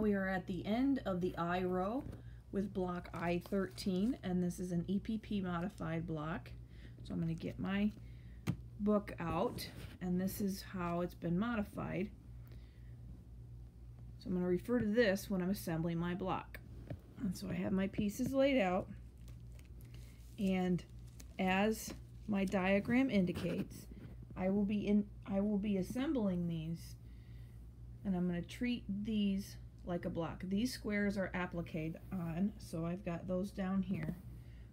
Now we are at the end of the I row with block I-13 and this is an EPP modified block. So I'm going to get my book out and this is how it's been modified. So I'm going to refer to this when I'm assembling my block. And so I have my pieces laid out and as my diagram indicates, I will be in I will be assembling these and I'm going to treat these like a block. These squares are appliqued on, so I've got those down here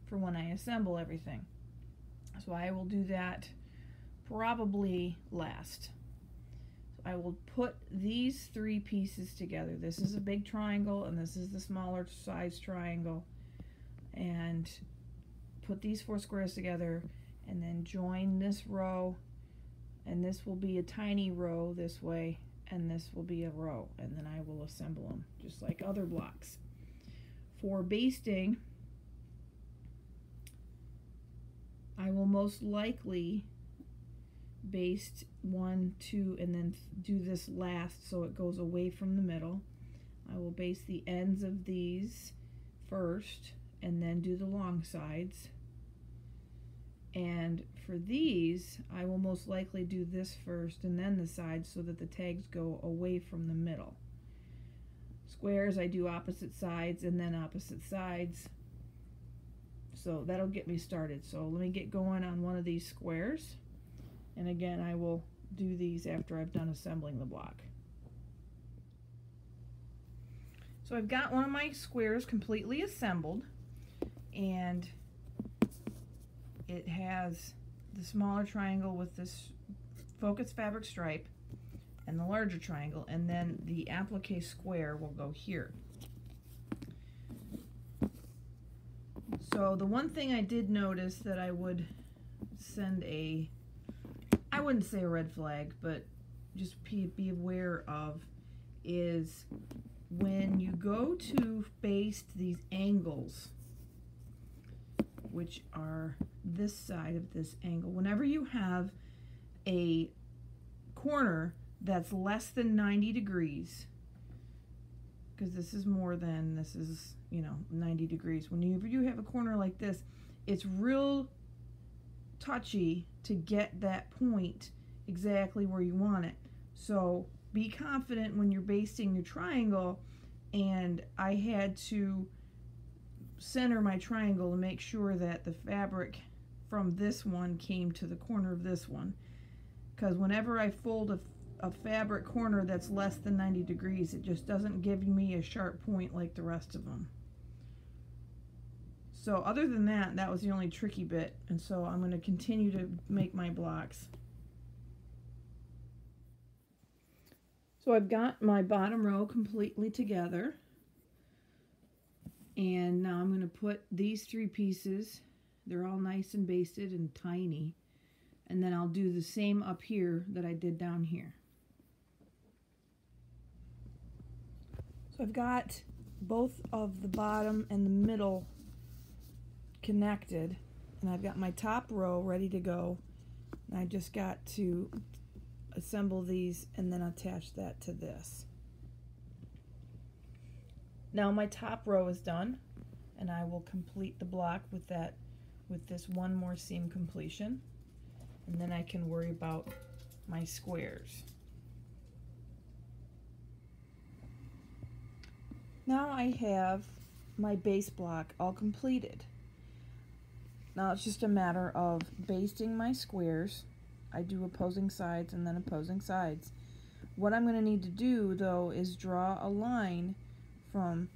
for when I assemble everything. So I will do that probably last. So I will put these three pieces together. This is a big triangle and this is the smaller size triangle. And put these four squares together and then join this row and this will be a tiny row this way and this will be a row and then I will assemble them just like other blocks. For basting I will most likely baste one, two, and then do this last so it goes away from the middle. I will baste the ends of these first and then do the long sides. And for these, I will most likely do this first and then the sides so that the tags go away from the middle. Squares, I do opposite sides and then opposite sides. So that'll get me started. So let me get going on one of these squares. And again, I will do these after I've done assembling the block. So I've got one of my squares completely assembled and it has the smaller triangle with this focus fabric stripe and the larger triangle and then the applique square will go here. So the one thing I did notice that I would send a, I wouldn't say a red flag, but just be, be aware of is when you go to baste these angles, which are this side of this angle. Whenever you have a corner that's less than 90 degrees, because this is more than, this is, you know, 90 degrees. Whenever you have a corner like this, it's real touchy to get that point exactly where you want it. So be confident when you're basting your triangle and I had to center my triangle to make sure that the fabric from this one came to the corner of this one. Because whenever I fold a, a fabric corner that's less than 90 degrees, it just doesn't give me a sharp point like the rest of them. So other than that, that was the only tricky bit. And so I'm going to continue to make my blocks. So I've got my bottom row completely together. And now I'm going to put these three pieces they're all nice and basted and tiny. And then I'll do the same up here that I did down here. So I've got both of the bottom and the middle connected. And I've got my top row ready to go. And I just got to assemble these and then attach that to this. Now my top row is done and I will complete the block with that with this one more seam completion and then I can worry about my squares. Now I have my base block all completed. Now it's just a matter of basting my squares. I do opposing sides and then opposing sides. What I'm going to need to do though is draw a line from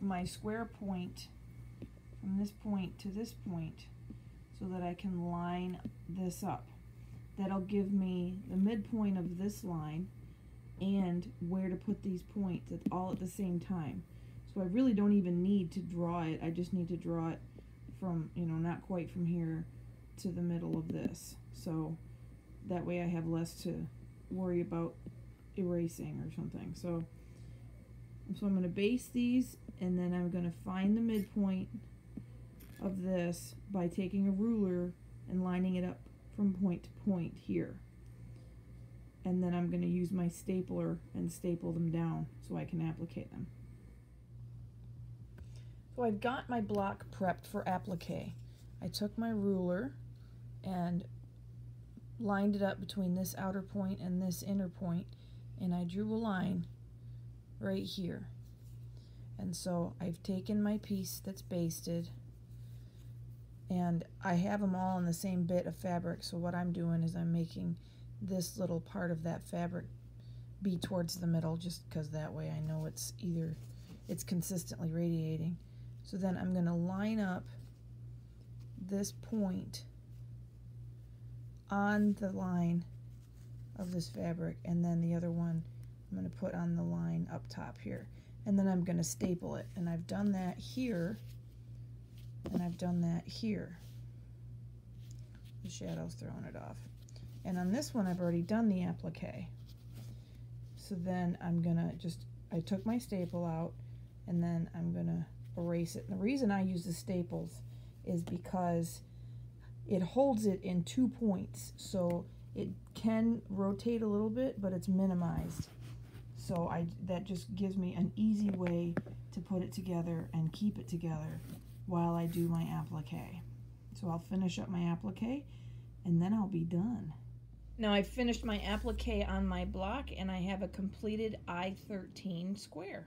my square point from this point to this point so that I can line this up. That'll give me the midpoint of this line and where to put these points all at the same time. So I really don't even need to draw it. I just need to draw it from, you know, not quite from here to the middle of this. So that way I have less to worry about erasing or something. So, so I'm going to base these and then I'm going to find the midpoint of this by taking a ruler and lining it up from point to point here. and then I'm going to use my stapler and staple them down so I can applique them. So I've got my block prepped for applique. I took my ruler and lined it up between this outer point and this inner point and I drew a line right here. And so I've taken my piece that's basted and I have them all in the same bit of fabric so what I'm doing is I'm making this little part of that fabric be towards the middle just because that way I know it's either it's consistently radiating. So then I'm going to line up this point on the line of this fabric and then the other one I'm going to put on the line up top here. And then I'm going to staple it and I've done that here and I've done that here. The shadow's throwing it off. And on this one I've already done the applique. So then I'm gonna just I took my staple out and then I'm gonna erase it. And the reason I use the staples is because it holds it in two points. So it can rotate a little bit but it's minimized. So I that just gives me an easy way to put it together and keep it together while I do my applique so I'll finish up my applique and then I'll be done now I've finished my applique on my block and I have a completed I-13 square.